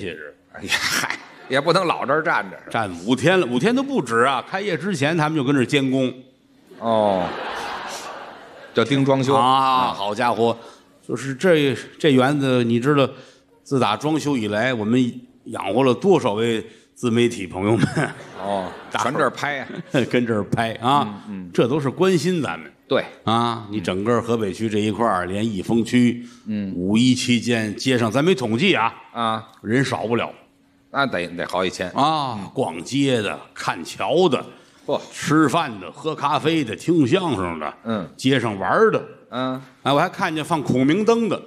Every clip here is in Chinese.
些日哎呀，嗨，也不能老这儿站着。站五天了，五天都不止啊！开业之前他们就跟这儿监工哦，叫盯装修啊，好家伙，就是这这园子，你知道，自打装修以来，我们养活了多少位自媒体朋友们，哦，全这儿拍呀。跟这儿拍啊，这都是关心咱们。对，啊，你整个河北区这一块儿，连益丰区，嗯，五一期间街上咱没统计啊，啊，人少不了。那得得好几千。啊，逛街的、看桥的、嚯，吃饭的、喝咖啡的、听相声的，嗯，街上玩儿的，嗯，哎，我还看见放孔明灯的，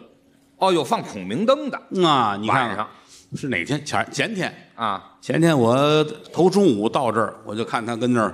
哦，有放孔明灯的，嗯啊，你看晚上。是哪天？前前天，啊，前天我头中午到这儿，我就看他跟那儿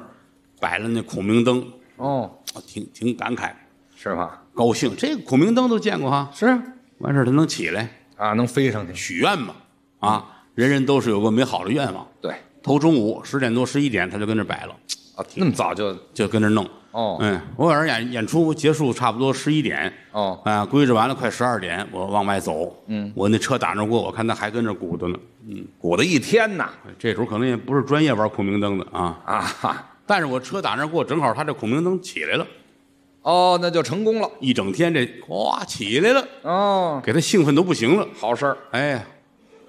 摆了那孔明灯，哦，挺挺感慨，是吧？高兴。这个孔明灯都见过哈，是啊，完事儿它能起来。啊，能飞上去。许愿嘛，啊，人人都是有个美好的愿望。对，头中午十点多十一点，他就跟这摆了，啊，那么早就就跟这弄。哦嗯，我晚上演演出结束差不多十一点，哦，啊，归置完了快十二点，我往外走，嗯，我那车打那过，我看他还跟那鼓捣呢，嗯，鼓捣一天呐。这时候可能也不是专业玩孔明灯的啊，啊哈，但是我车打那过，正好他这孔明灯起来了，哦，那就成功了。一整天这哗起来了，哦，给他兴奋都不行了，好事儿哎，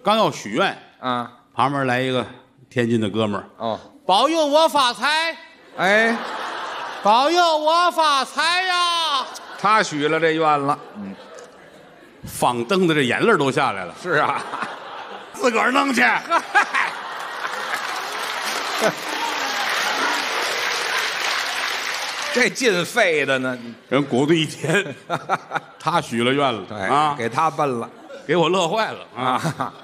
刚要许愿，啊。旁边来一个天津的哥们儿，哦，保佑我发财。哎，保佑我发财呀！他许了这愿了。嗯放灯的这眼泪都下来了，是啊，自个儿弄去。这进肺的呢。人鼓捣一天，他许了愿了对啊，给他奔了给我乐坏了啊！啊。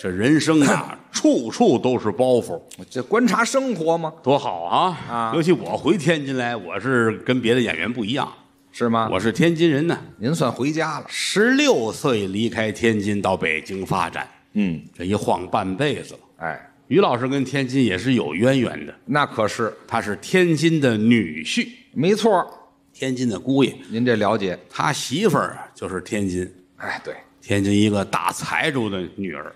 这人生啊，处处都是包袱，这观察生活吗？多好啊！啊尤其我回天津来，我是跟别的演员不一样，是吗？我是天津人呢。您算回家了。十六岁离开天津到北京发展，嗯，这一晃半辈子了。哎，于老师跟天津也是有渊源的，那可是他是天津的女婿，没错。天津的姑爷，您这了解？他媳妇儿就是天津，哎，对，天津一个大财主的女儿，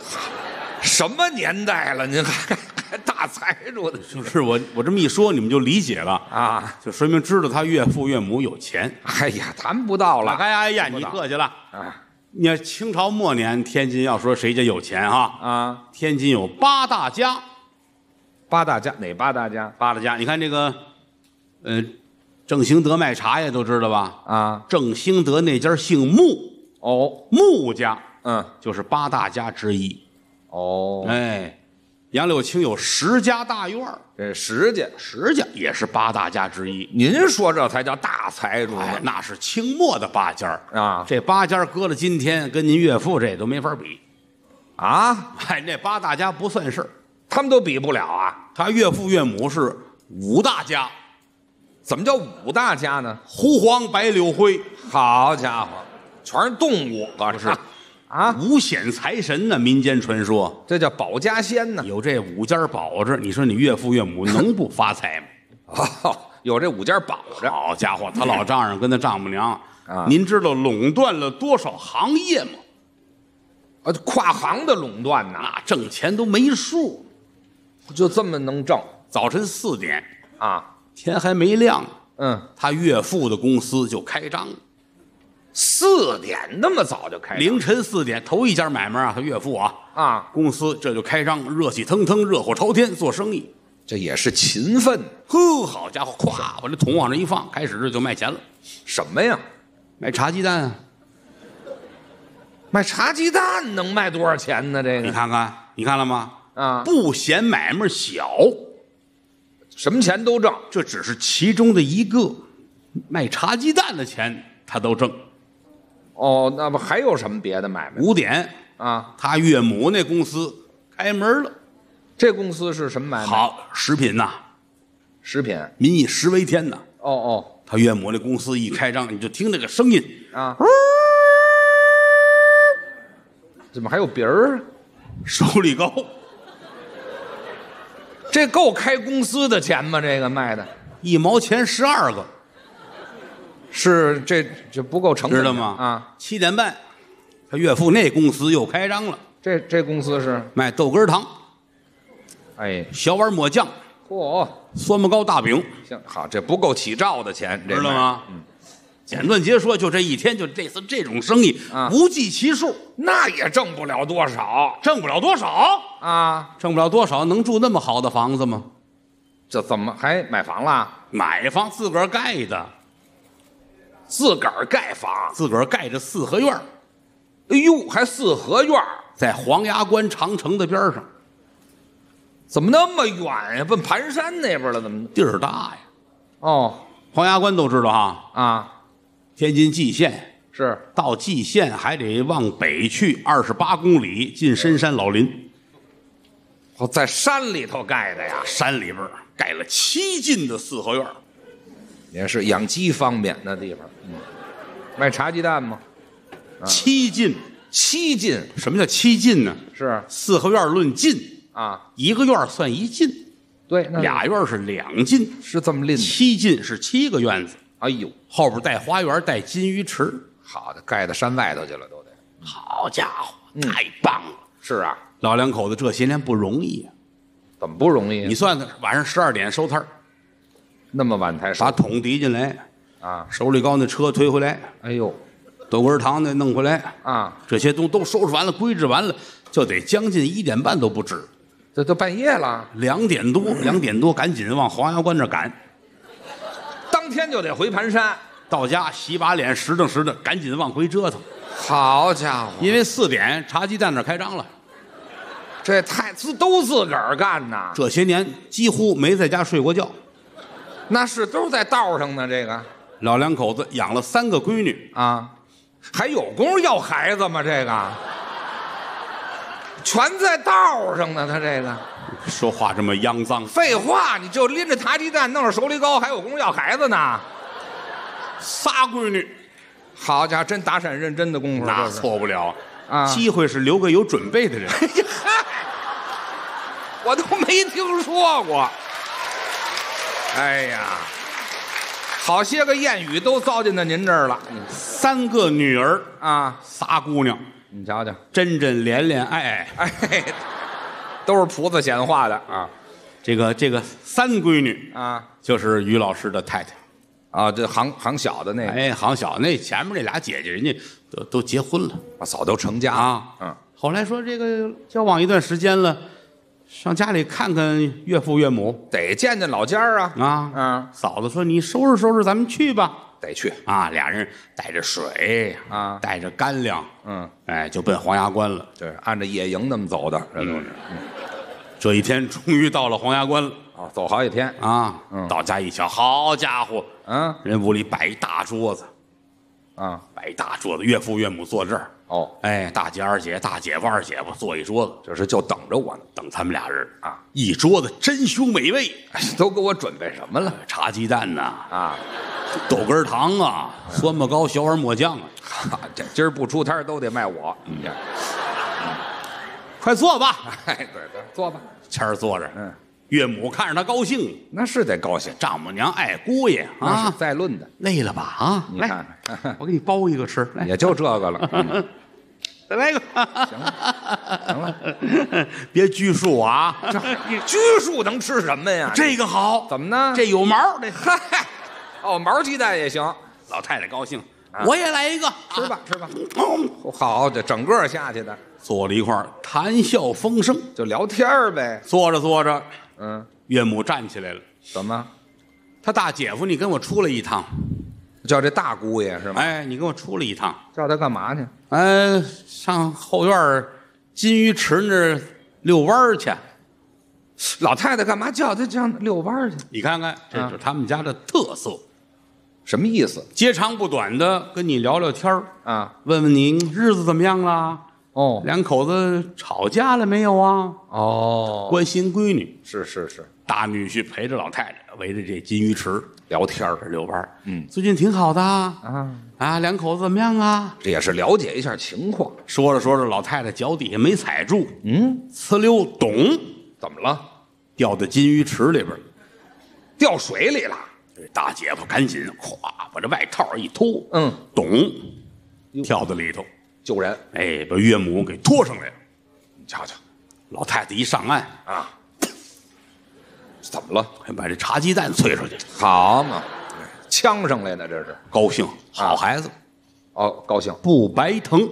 什么年代了，您还还大财主的就是 我我这么一说，你们就理解了，啊？就说明知道他岳父岳母有钱。哎呀，谈不到了哎呀哎呀，你客气了。啊你看清朝末年，天津要说谁家有钱哈，啊！天津有八大家，八大家哪八大家？八大家，你看这个，呃，正兴德卖茶叶都知道吧？啊？正兴德那家姓穆，哦，穆家嗯，就是八大家之一。哦，哎，杨柳青有十家大院儿这石家，石家也是八大家之一。您说这才叫大财主哎呢，那是清末的八家儿啊这八家儿搁了今天，跟您岳父这都没法比。啊！哎，那八大家不算事儿，他们都比不了啊！他岳父岳母是五大家：怎么叫五大家呢？胡黄白柳灰，好家伙，全是动物，可不是啊？五显财神呢。民间传说这叫保家仙呢。有这五家保着，你说你岳父岳母能不发财吗？哦，有这五家保着好家伙，他老丈人跟他丈母娘 啊您知道垄断了多少行业吗？啊，跨行的垄断呐，那挣钱都没数。就这么能挣早晨四点，啊？天还没亮，嗯，他岳父的公司就开张了。四点那么早就开张凌晨四点，头一家买卖啊，他岳父啊，啊？公司这就开张，热气腾腾，热火朝天做生意。这也是勤奋，呵，好家伙，咵把这桶往这一放，开始就卖钱了，什么呀？卖茶鸡蛋啊。卖茶鸡蛋能卖多少钱呢？这个你看看，你看了吗？啊，不嫌买卖小，什么钱都挣这只是其中的一个。卖茶鸡蛋的钱他都挣。哦。那不还有什么别的买卖五点，啊？他岳母那公司开门了。这公司是什么买卖？，好，食品呐，食品。民以食为天呐。哦哦他岳母那公司一开张，你就听那个声音，啊，怎么还有鼻儿啊？收利高。这够开公司的钱吗？这个卖的一毛钱十二个，是这这不够成本知道吗？啊，，七点半，他岳父那公司又开张了，这这公司是，卖豆根糖、哎，小碗抹酱、嚯、酸沫糕、大饼，行好，这不够起照的钱，这？知道吗？嗯。简短截说，就这一天，就这次这种生意，啊无计其数，那也挣不了多少挣不了多少，啊！挣不了多少，能住那么好的房子吗？这怎么还买房了？买房自个儿盖的，自个儿盖房？自个儿盖着四合院儿哎呦，还四合院儿在黄崖关长城的边儿上，怎么那么远呀？奔盘山那边了？怎么？地儿大呀。哦黄崖关都知道哈，啊，天津蓟县是到蓟县还得往北去二十八公里，进深山老林。哦，在山里头盖的呀，山里边儿盖了七进的四合院儿也是养鸡方便那地方。嗯，卖茶鸡蛋吗？七进，七进什么叫七进呢？是四合院论进，啊，一个院儿算一进，对，那俩院儿是两进，是这么拎的。七进是七个院子，哎呦，后边带花园，带金鱼池。好的，盖到山外头去了，都得。好家伙，太棒了！是啊，老两口子这些年不容易啊、怎么不容易啊？你算算，晚上十二点收摊儿那么晚才收把桶提进来，啊？手里高那车推回来，哎呦豆根儿糖那弄回来，啊，这些东都收拾完了，归置完了，就得将近一点半都不止，这都半夜了，两点多，两点多赶紧往黄崖关那儿赶。当天就得回盘山。到家洗把脸，拾掇拾掇，赶紧往回折腾，好家伙，因为四点茶鸡蛋那儿开张了。这太自都自个儿干呐，这些年几乎没在家睡过觉。那是都在道上呢。这个老两口子养了三个闺女，啊，还有功夫要孩子吗？这个 全在道上呢。他这个说话这么肮脏，废话，你就拎着茶鸡蛋，弄着手里糕，还有功夫要孩子呢。仨闺女好家伙，真打闪认真的功夫，那错不了啊机会是留给有准备的人。哎呀嗨，我都没听说过。哎呀，好些个谚语都糟践到您这儿了三个女儿，啊！仨姑娘，你瞧瞧，真真连连爱爱。哎，都是菩萨显化的啊这个这个三闺女啊就是于老师的太太。啊！这行行小的那个，哎，行小那前面那俩姐姐，人家都都结婚了啊早都成家啊。嗯，后来说这个交往一段时间了，上家里看看岳父岳母。得见见老家儿啊。啊。嗯，嫂子说：“你收拾收拾，咱们去吧。得去”啊，俩人带着水啊。带着干粮，嗯，哎，就奔黄崖关了。对按照野营那么走的，这都是这一天终于到了黄崖关了。啊，走好几天，啊！嗯。到家一瞧，好家伙，嗯。人屋里摆一大桌子，啊。摆一大桌子，岳父岳母坐这儿，哦，哎，大姐二姐、大姐夫二姐夫坐一桌子，这是就等着我呢，等他们俩人啊，一桌子珍馐美味，哎都给我准备什么了？茶鸡蛋呐、啊？豆根糖啊，酸沫糕、小碗抹酱啊，哈，这今儿不出摊都得卖我，嗯，快坐吧。哎，对对，坐吧，谦儿坐着，嗯，岳母看着他高兴，那是得高兴丈母娘爱姑爷那啊是，再论的，累了吧啊？来你看，看，我给你包一个吃，来，也就这个了，嗯再 来一个，行了，行了，别拘束啊，拘束能吃什么呀？这个好，怎么呢？这有毛，这嗨，哦，毛鸡蛋也行，老太太高兴，我也来一个，吃吧吃吧，哦好，这整个下去的坐了一块儿谈笑风生，就聊天儿呗，坐着坐着，嗯，岳母站起来了，怎么他大姐夫，你跟我出来一趟，叫这大姑爷是吗？哎，你跟我出来一趟，叫他干嘛去？哎，上后院儿金鱼池那儿遛弯儿去。老太太干嘛叫他这样遛弯儿去？你看看，这啊是他们家的特色，什么意思接长不短的跟你聊聊天儿啊？问问你日子怎么样啦，哦。两口子吵架了没有啊？哦，关心闺女，是是是，大女婿陪着老太太围着这金鱼池聊天儿遛弯儿。嗯。最近挺好的啊，啊，啊两口子怎么样啊？这也是了解一下情况。说着说着，老太太脚底下没踩住，嗯，呲溜咚。怎么了？掉到金鱼池里边了。掉水里了？这大姐夫赶紧咵把这外套一脱，嗯，咚。跳到里头，救人。哎，把岳母给拖上来了。你瞧瞧老太太一上岸，啊，怎么了？还把这茶鸡蛋催出去，好嘛，呛上来呢，这是高兴，好孩子，哦，高兴。不白疼。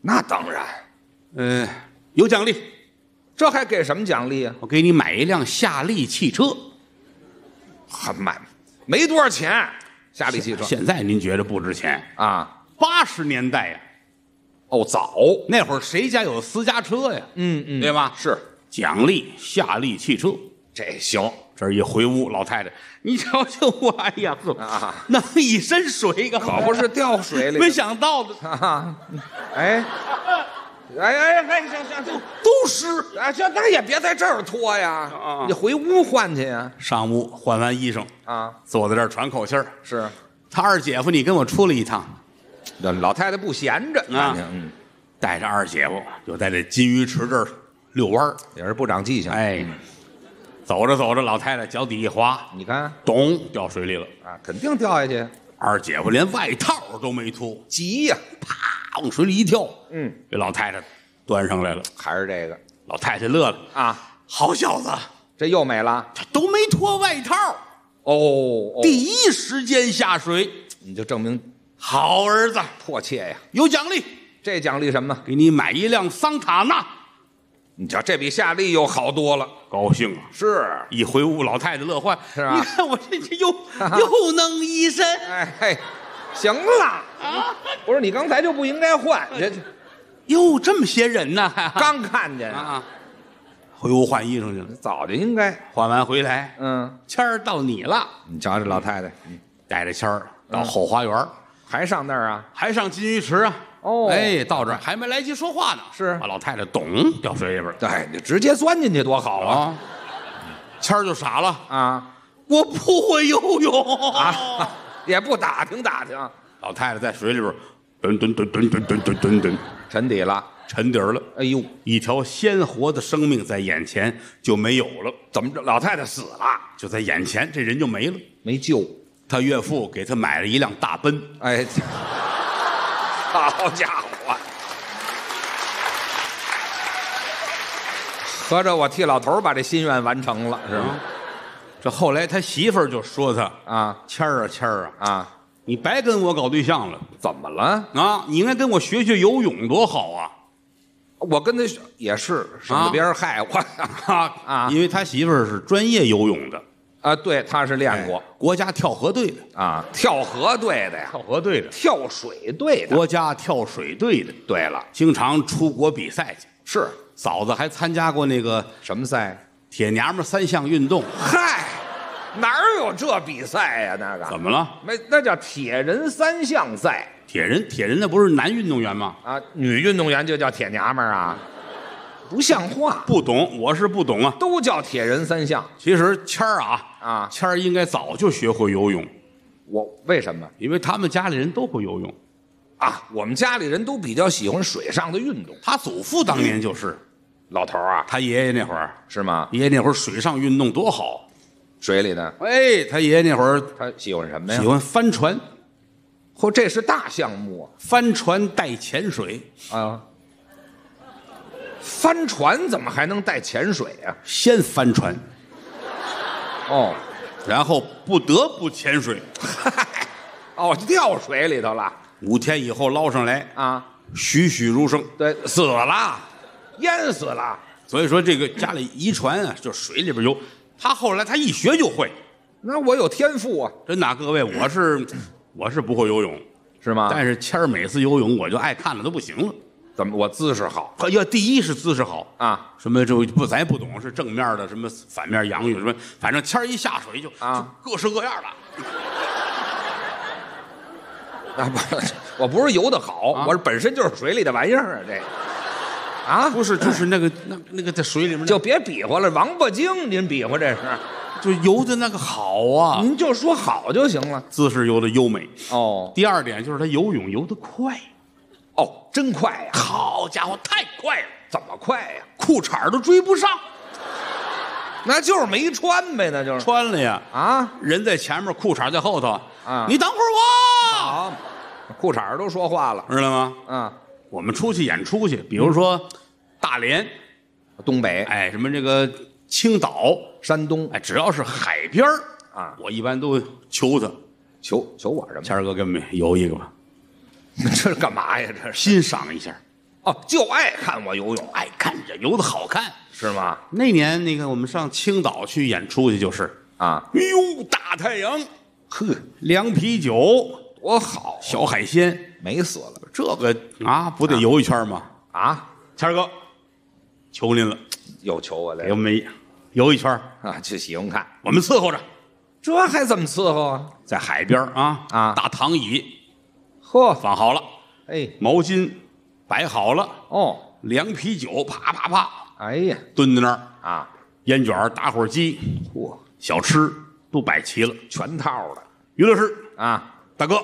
那当然，呃，有奖励，这还给什么奖励啊？我给你买一辆夏利汽车。很慢，没多少钱，夏利汽车现在您觉得不值钱？啊。八十年代呀，哦，早，那会儿谁家有私家车呀？嗯嗯。对吧？是。奖励夏利汽车。这行。这一回屋，老太太，你瞧瞧我，哎呀，呵啊，弄一身水，可可不是掉水里没想到的，啊，哎，哎哎哎，行行行，都湿。啊，行，那也别在这儿脱呀。啊，你回屋换去呀。上屋换完衣裳，啊，坐在这儿喘口气儿。是，他二姐夫，你跟我出来一趟，这老太太不闲着，啊嗯，带着二姐夫就在这金鱼池这儿遛弯儿。也是不长记性。哎，走着走着，老太太脚底一滑，你看咚掉水里了。啊，肯定掉下去，二姐夫连外套都没脱，急呀。啪往水里一跳，嗯，给老太太端上来了。还是这个老太太乐了，啊，好小子，这又没了。他都没脱外套，哦，哦第一时间下水。你就证明好儿子，迫切呀。有奖励，这奖励什么？给你买一辆桑塔纳。你瞧，这比夏利又好多了。高兴啊！是，一回屋，老太太乐坏，你看我这这又 又能一身哎嘿，行了，啊！不是你刚才就不应该换，这哟，这么些人呢，刚看见，啊！回屋换衣裳去了，早就应该。换完回来，嗯，谦儿到你了，你瞧这老太太，嗯带着谦儿到后花园，还上那儿啊？还上金鱼池啊。哦哎，到这儿还没来及说话呢，是把老太太咚掉水里边儿对，你直接钻进去多好啊！啊！谦儿就傻了，啊我不会游泳啊，也不打听打听，老太太在水里边蹲蹲蹲蹲蹲蹲蹲蹲蹲沉底了。沉底儿了，哎呦，一条鲜活的生命在眼前就没有了，怎么着？老太太死了，就在眼前，这人就没了。没救。他岳父给他买了一辆大奔，哎，好家伙！合着我替老头儿把这心愿完成了，是吗？这后来他媳妇儿就说他啊谦儿啊谦儿啊，啊，你白跟我搞对象了怎么了？啊！你应该跟我学学游泳多好啊！我跟他也是，省得别人害我 啊啊因为他媳妇儿是专业游泳的，啊！对，他是练过国家跳河队的，啊，跳河队的呀，跳河队的，跳水队的。国家跳水队的，对了，经常出国比赛去。是嫂子还参加过那个什么赛？铁娘们三项运动，嗨，哪儿有这比赛呀？那个怎么了？没，那叫铁人三项赛铁人，铁人那不是男运动员吗？啊，女运动员就叫铁娘们儿啊，不像话，不懂，我是不懂啊。都叫铁人三项其实谦儿啊，啊。谦儿应该早就学会游泳，我为什么因为他们家里人都会游泳。啊？我们家里人都比较喜欢水上的运动。他祖父当年就是，老头儿啊，他爷爷那会儿，是吗？爷爷那会儿水上运动多好。水里的哎，他爷爷那会儿他喜欢什么呀？喜欢帆船，嚯，这是大项目帆船带潜水，啊！啊，帆船怎么还能带潜水啊？先帆船，哦，然后不得不潜水，嗨，哦，掉水里头了五天以后捞上来，啊！栩栩如生。对，死了，淹死了。所以说这个家里遗传啊，就水里边游。他后来他一学就会，那我有天赋啊，真的，各位，我是我是不会游泳，是吗？但是谦儿每次游泳我就爱看了都不行了。怎么我姿势好哎呀，第一是姿势好，啊？什么这不咱也不懂是正面的什么反面洋芋什么，反正谦儿一下水就啊就各式各样的。啊不是，我不是游的好，啊我是本身就是水里的玩意儿啊，这个啊，不是，就是那个那那个在水里面 就别比划了，王八精您比划这是，就游的那个好啊，您就说好就行了。姿势游的优美。哦第二点就是他游泳游得快，哦，真快呀！好家伙，太快了，怎么快呀？裤衩都追不上，那就是没穿呗，那就是穿了呀。啊。人在前面，裤衩在后头。啊你等会儿我，好，裤衩儿都说话了。知道吗？啊，我们出去演出去，比如说大连，东北、哎，什么这个青岛，山东，哎，只要是海边儿啊我一般都求他。求求我什么？谦儿哥给我们游一个吧，这是干嘛呀？这是。欣赏一下。哦，就爱看我游泳，爱看这游的好看。是吗？那年那个我们上青岛去演出去，就是，啊，哎呦，大太阳，呵，凉啤酒，多好，小海鲜，美死了。这个啊，不得游一圈吗？啊！谦儿哥，求您了，又求我来给我们游一圈，啊，就喜欢看，我们伺候着，这还怎么伺候啊？在海边啊啊。大躺椅嚯，放好了，哎，毛巾摆好了，哦，凉啤酒啪啪啪哎呀，蹲在那儿，啊，烟卷儿打火机、嚯，小吃都摆齐了。全套的于老师，啊。大哥，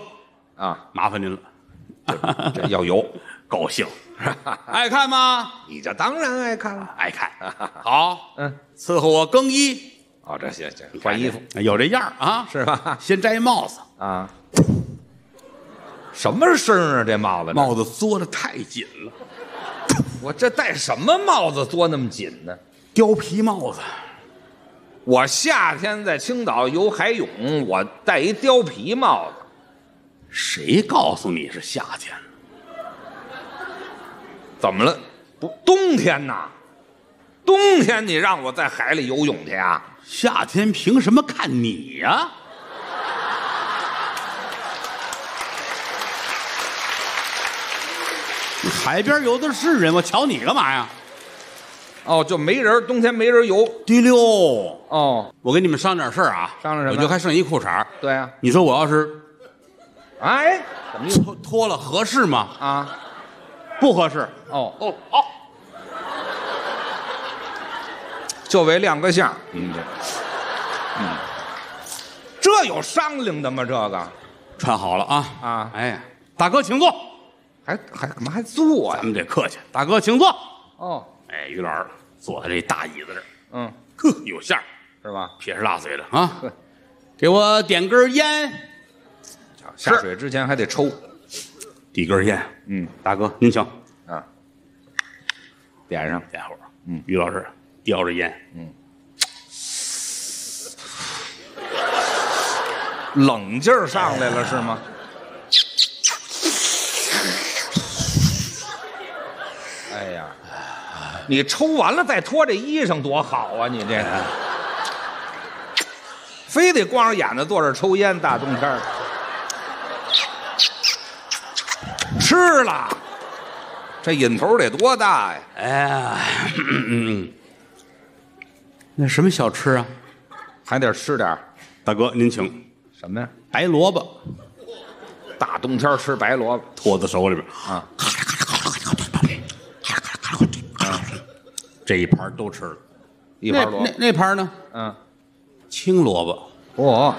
啊，麻烦您了，这要有，高兴，爱看吗？你这当然爱看了。爱看，好，嗯，伺候我更衣，哦，这行行，换衣服。有这样儿啊，是吧？先摘帽子，啊，什么声啊？这帽子，帽子嘬的太紧了，我这戴什么帽子嘬那么紧呢？貂皮帽子，我夏天在青岛游海泳，我戴一貂皮帽子，谁告诉你是夏天？怎么了？不，冬天呐，冬天你让我在海里游泳去啊？夏天凭什么看你呀、海边游的是人，我瞧你干嘛呀？哦，就没人，冬天没人游。第六，哦，我跟你们商量点事儿啊，商量什么？我就还剩一裤衩儿。对啊，你说我要是哎，怎么又脱脱了合适吗？啊？不合适。哦，哦，好，就为亮个相。嗯，这，嗯，这有商量的吗？这个。穿好了啊。啊。哎，大哥请坐，还还干嘛还坐呀？咱们得客气。大哥请坐。哦，哎，于老师坐在这大椅子这儿，嗯，呵，有相儿，是吧？撇着大嘴的啊呵，给我点根烟，下水之前还得抽递根烟。嗯，大哥您请，啊，点上。点会儿。嗯，于老师叼着烟，嗯冷劲儿上来了是吗？哎呀，你抽完了再脱这衣裳多好啊！你这，非得光着眼子坐这儿抽烟，大冬天的吃了，这瘾头得多大呀？哎呀，嗯，那什么小吃啊？还得吃点儿大哥您请，什么呀？白萝卜大冬天吃白萝卜托在手里边，啊，这一盘都吃了。那一盘萝卜那，那盘呢？嗯，青萝卜，哦，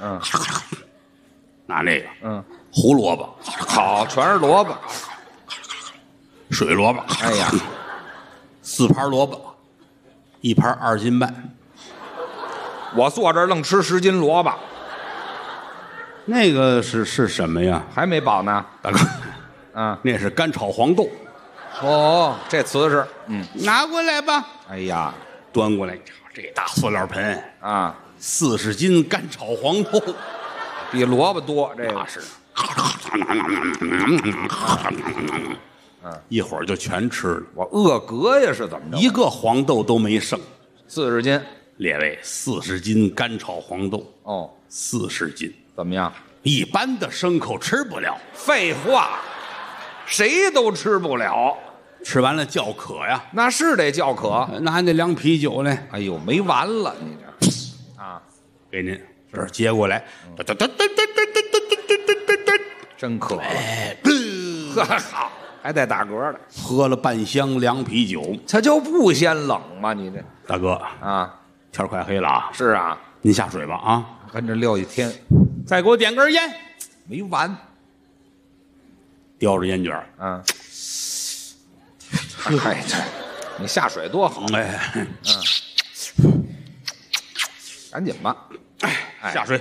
嗯拿那个嗯，胡萝卜、好，全是萝卜。水萝卜，哎呀，四盘萝卜，一盘二斤半。我坐这儿愣吃十斤萝卜，那个是是什么呀？还没饱呢。大哥，嗯，那是干炒黄豆。哦，这瓷实。嗯，拿过来吧，哎呀，端过来，这大塑料盆，啊，四十斤干炒黄豆，比萝卜多，这个那是。一会儿就全吃了，我饿嗝呀，是怎么着？一个黄豆都没剩。四十斤。列位，四十斤干炒黄豆，哦，四十斤，怎么样？一般的牲口吃不了，废话，谁都吃不了，吃完了叫渴呀，那是得叫渴。那还得凉啤酒呢。哎呦，没完了，你这。啊，给您这儿接过来，噔噔噔噔噔噔噔噔噔噔真渴了。哎，呵，好，还带打嗝的，喝了半箱凉啤酒。它就不嫌冷吗？你这。大哥，啊，天儿快黑了啊，是啊，您下水吧啊，跟这撂一天。再给我点根烟，没完。叼着烟卷儿嗯，哎，这你下水多好，哎，赶紧吧。哎下水，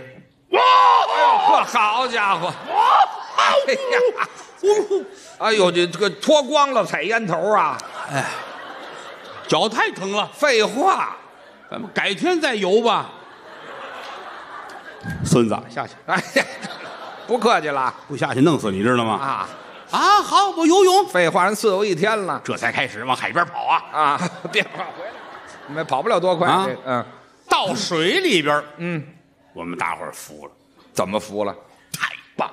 呵，好家伙！哎呀，哎呦，这这个脱光了踩烟头啊！脚太疼了，废话，咱们改天再游吧。孙子，下去，哎呀，不客气了不下去弄死你，知道吗？啊！啊，好，我游泳。废话，人伺候一天了这才开始往海边跑啊，啊！别跑回来，没跑不了多快。啊这嗯到水里边，嗯，我们大伙儿服了，怎么服了？太棒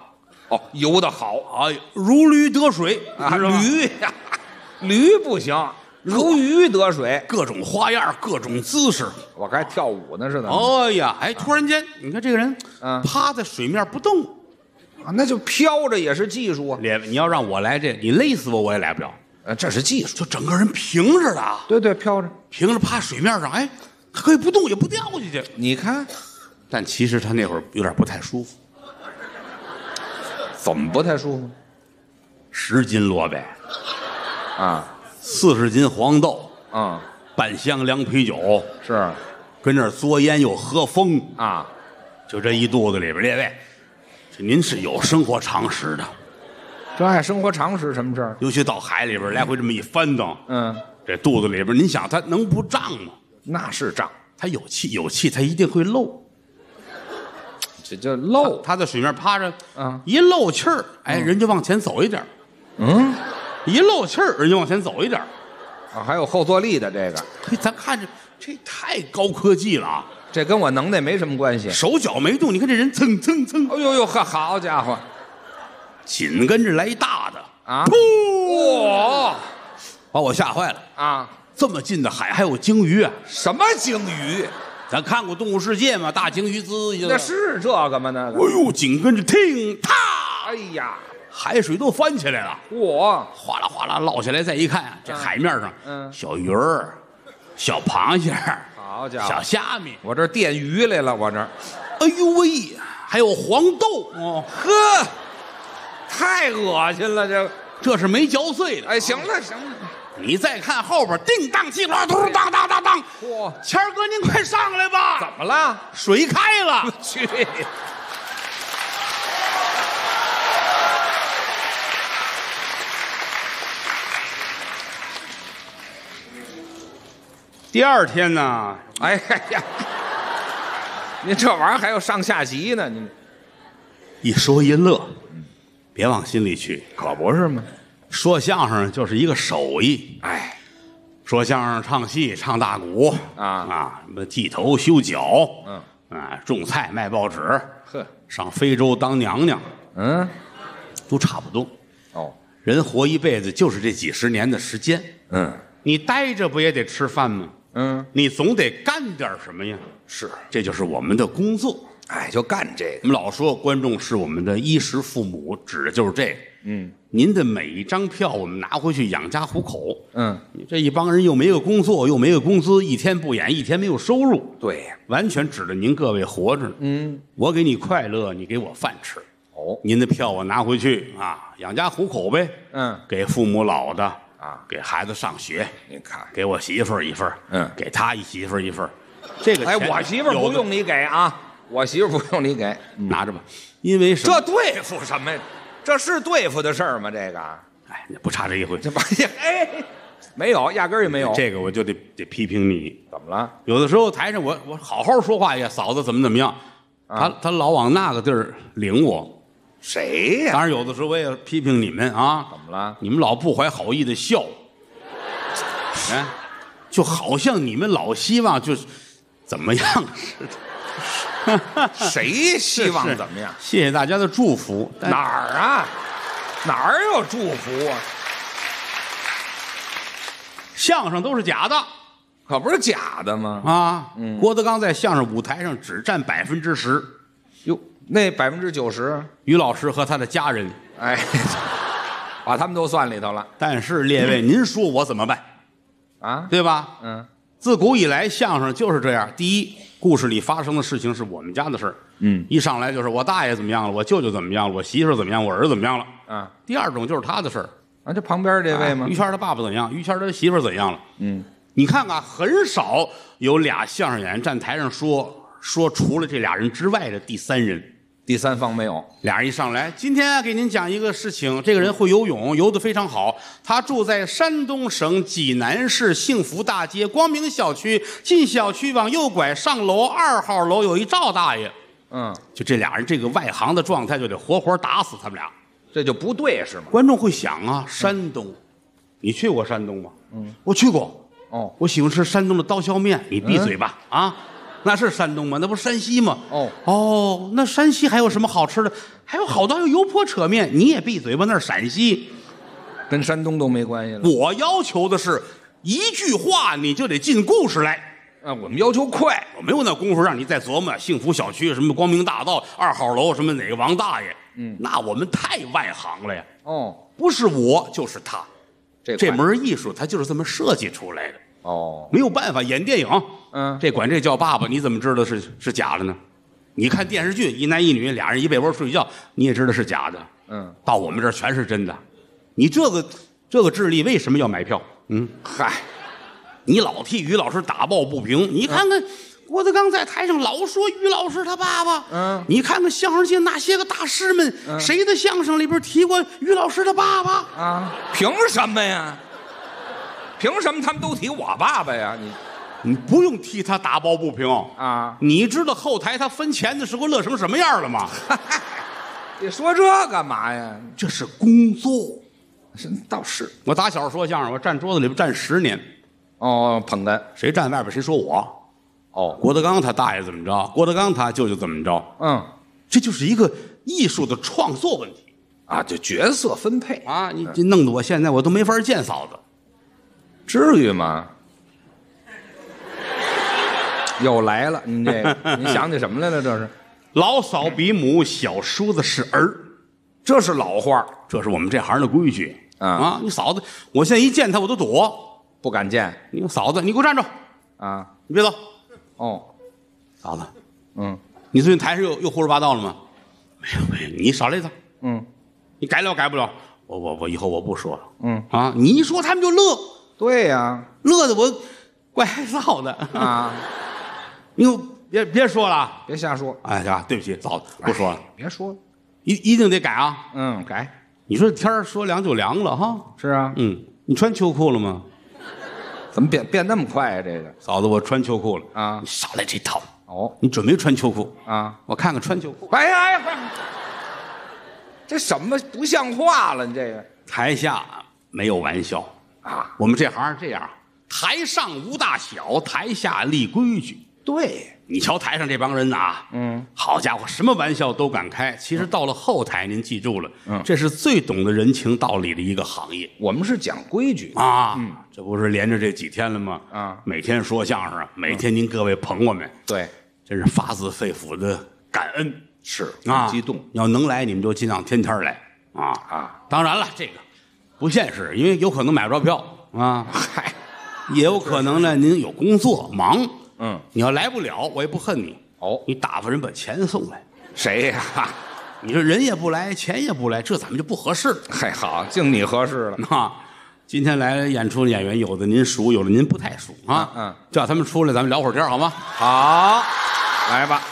哦，游得好哎，如驴得水，啊！知道吗驴呀，驴不行，如鱼得水。各种花样，各种姿势。我还跳舞呢似的。哎呀，哎，突然间，你看这个人，嗯趴在水面不动。啊，那就飘着也是技术啊。列位，你要让我来这，你勒死我我也来不了。呃，这是技术。就整个人平着的，对对，飘着。平着趴水面上，哎，他可以不动也不掉下去。你看，但其实他那会儿有点不太舒服，怎么不太舒服十斤萝卜，啊？四十斤黄豆，嗯，半箱凉啤酒，是跟那儿嘬烟又喝风，啊，就这一肚子里边，列位，这您是有生活常识的，这爱生活常识什么事儿？尤其到海里边来回这么一翻腾，嗯，这肚子里边，您想它能不胀吗？那是胀，它有气，有气，它一定会漏。这叫漏。它在水面趴着，嗯一漏气儿，哎，人就往前走一点儿嗯，一漏气儿，人就往前走一点儿啊，还有后坐力的这个，嘿，咱看着这太高科技了啊！这跟我能耐没什么关系。手脚没动，你看这人蹭蹭蹭，哎呦呦呵，好家伙紧跟着来一大的，啊！噗，哇把我吓坏了。啊！这么近的海还有鲸鱼啊！什么鲸鱼？咱看过《动物世界》吗？大鲸鱼滋一下子，那是这个吗？那个？哎呦，紧跟着听啪，哎呀，海水都翻起来了，我哗啦哗啦落下来，再一看啊，这海面上，嗯小鱼儿、小螃蟹、好家伙。小虾米，我这儿电鱼来了，我这儿。哎呦喂，还有黄豆。哦，呵，太恶心了，这。个。这是没嚼碎的。哎，行了行了，你再看后边，叮当气唰，嘟当当当当，嚯，谦儿哥您快上来吧。怎，么了？水开了。去，第二天呢，哎呀，您这玩意儿还有上下集呢，您。一说一乐，别往心里去。可不是吗？说相声就是一个手艺，哎，说相声、唱戏、唱大鼓。啊。啊，什么剃头、修脚，嗯。啊，种菜、卖报纸，呵，上非洲当娘娘，嗯，都差不多。哦，人活一辈子就是这几十年的时间，嗯。你待着不也得吃饭吗？嗯，你总得干点什么呀？是，这就是我们的工作。哎，就干这个我们老说观众是我们的衣食父母，指的就是这个。嗯您的每一张票，我们拿回去养家糊口。嗯，你这一帮人又没个工作，又没个工资，一天不演，一天没有收入，对，完全指着您各位活着呢。嗯，我给你快乐，你给我饭吃。哦，您的票我拿回去啊，养家糊口呗。嗯，给父母老的啊给孩子上学，您看，给我媳妇儿一份儿嗯给他一媳妇儿一份儿这个哎，钱我媳妇儿有的不用你给啊，我媳妇儿不用你给，拿着吧，因为什么这对付什么呀？这是对付的事儿吗？这个，哎，不差这一回。这玩意儿，哎，没有，压根儿也没有。这个我就得得批评你。怎么了？有的时候台上我我好好说话呀，嫂子怎么怎么样，啊他他老往那个地儿领我。谁呀？当然有的时候我也批评你们啊，怎么了？你们老不怀好意的笑，哎，就好像你们老希望就是怎么样似的。谁希望怎么样？谢谢大家的祝福。但哪儿啊？哪儿有祝福啊？相声都是假的可不是假的吗？啊！嗯郭德纲在相声舞台上只占百分之十，哟，那百分之九十，于老师和他的家人。哎，把他们都算里头了但是列位，您说我怎么办？啊？对吧？嗯自古以来，相声就是这样。第一，故事里发生的事情是我们家的事儿，嗯一上来就是我大爷怎么样了，我舅舅怎么样了，我媳妇儿怎么样，我儿子怎么样了。啊第二种就是他的事儿，啊，这旁边这位吗啊于？谦儿他爸爸怎样，于谦儿他媳妇儿怎样了。嗯，你看看，很少有俩相声演员站台上说说除了这俩人之外的第三人。第三方没有。俩人一上来，今天啊给您讲一个事情，这个人会游泳，游得非常好。他住在山东省济南市幸福大街光明小区，进小区往右拐，上楼二号楼有一赵大爷。嗯，就这俩人这个外行的状态，就得活活打死他们俩。这就不对是吗？观众会想啊，山东，你去过山东吗？嗯，我去过。哦，我喜欢吃山东的刀削面。你闭嘴吧！啊，那是山东吗？那不是山西吗？哦哦，那山西还有什么好吃的？还有好多还有油泼扯面。你也闭嘴吧！那是陕西。跟山东都没关系了。我要求的是一句话你就得进故事来。啊，我们要求快。我没有那功夫让你再琢磨幸福小区什么光明大道二号楼什么哪个王大爷。嗯，那我们太外行了呀。哦，不是我就是他，这这门艺术它就是这么设计出来的。哦，没有办法，演电影，嗯这管这叫爸爸，你怎么知道是是假的呢？你看电视剧，一男一女俩人一被窝睡觉，你也知道是假的。嗯，到我们这儿全是真的。你这个这个智力为什么要买票？嗯，嗨，你老替于老师打抱不平，你看看郭德纲在台上老说于老师他爸爸，嗯你看看相声界那些个大师们，谁的相声里边提过于老师的爸爸？啊，凭什么呀？凭什么他们都提我爸爸呀？你你不用替他打抱不平啊，你知道后台他分钱的时候乐成什么样了吗？你说这干嘛呀？这是工作。是倒是我打小说相声，我站桌子里边站十年，哦，捧哏谁站外边谁说我。哦，郭德纲他大爷怎么着，郭德纲他舅舅怎么着，嗯这就是一个艺术的创作问题啊，就角色分配，啊！你这弄得我现在我都没法见嫂子。至于吗？又来了，您这个，您想起什么来了？这是，老嫂比母，小叔子是儿，这是老话，这是我们这行的规矩啊啊！你嫂子，我现在一见她我都躲。不敢见你嫂子，你给我站住！啊。你别走，哦，嫂子，嗯你最近台上又又胡说八道了吗？没有没有，你少来一趟，嗯你改了改不了。我我我以后我不说了嗯，啊！你一说他们就乐，对呀，乐的我怪害臊的。啊，你可别别说了啊，别瞎说，哎呀，对不起，嫂子不说了，别说了，一一定得改啊！嗯，改你说天儿说凉就凉了哈。是啊，嗯，你穿秋裤了吗？怎么变变那么快呀？这个嫂子，我穿秋裤了啊你少来这套，哦你准没穿秋裤？啊，我看看穿秋裤。哎呀哎呀，这什么不像话了？你这个台下没有玩笑啊，我们这行是这样，台上无大小，台下立规矩。对，你瞧台上这帮人呐，嗯，好家伙，什么玩笑都敢开。其实到了后台，您记住了，嗯这是最懂得人情道理的一个行业我们是讲规矩啊。嗯这不是连着这几天了吗？啊每天说相声，每天您各位捧我们，对，真是发自肺腑的感恩是啊！激动，要能来，你们就尽量天天来啊啊！当然了，这个不现实，因为有可能买不着票啊，嗨，也有可能呢，您有工作忙，嗯，你要来不了，我也不恨你。哦你打发人把钱送来，谁呀？你说人也不来，钱也不来，这咱们就不合适嗨，好，敬你合适了。啊！今天来演出的演员，有的您熟，有的您不太熟啊。嗯嗯叫他们出来，咱们聊会儿天儿好吗？好，来吧。